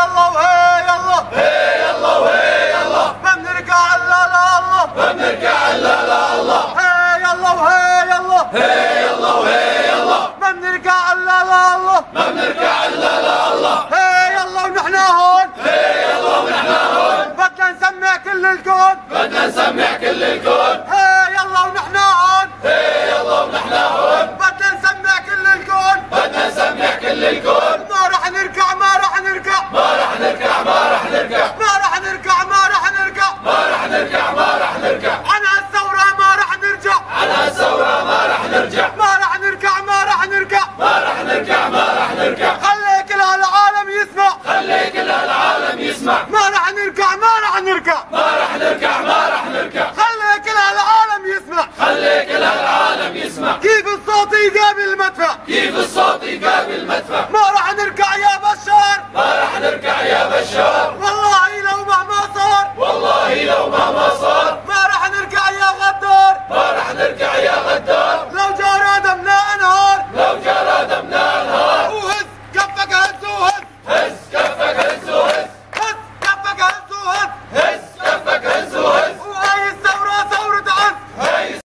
يلا وهي يلا هي يلا وهي يلا ما بنرجع الا لله ما بنرجع الا لله هي يلا وهي يلا هي يلا وهي يلا ما بنرجع الا لله ما بنرجع الا لله هي يلا ونحن هون. هي يلا ونحن هون بدنا نسمع كل الكون بدنا نسمع كل الكون. نركع ما راح نركع على هالثورة ما راح نرجع على هالثورة ما راح نرجع ما راح نركع ما راح نركع ما راح نركع ما راح نركع خلي كل هالعالم يسمع خلي كل هالعالم يسمع ما راح نركع ما راح نركع ما راح نركع ما راح نركع خلي كل هالعالم يسمع خلي كل هالعالم يسمع كيف الصوت يقابل المدفع كيف الصوت يقابل راح نرجع يا غدار.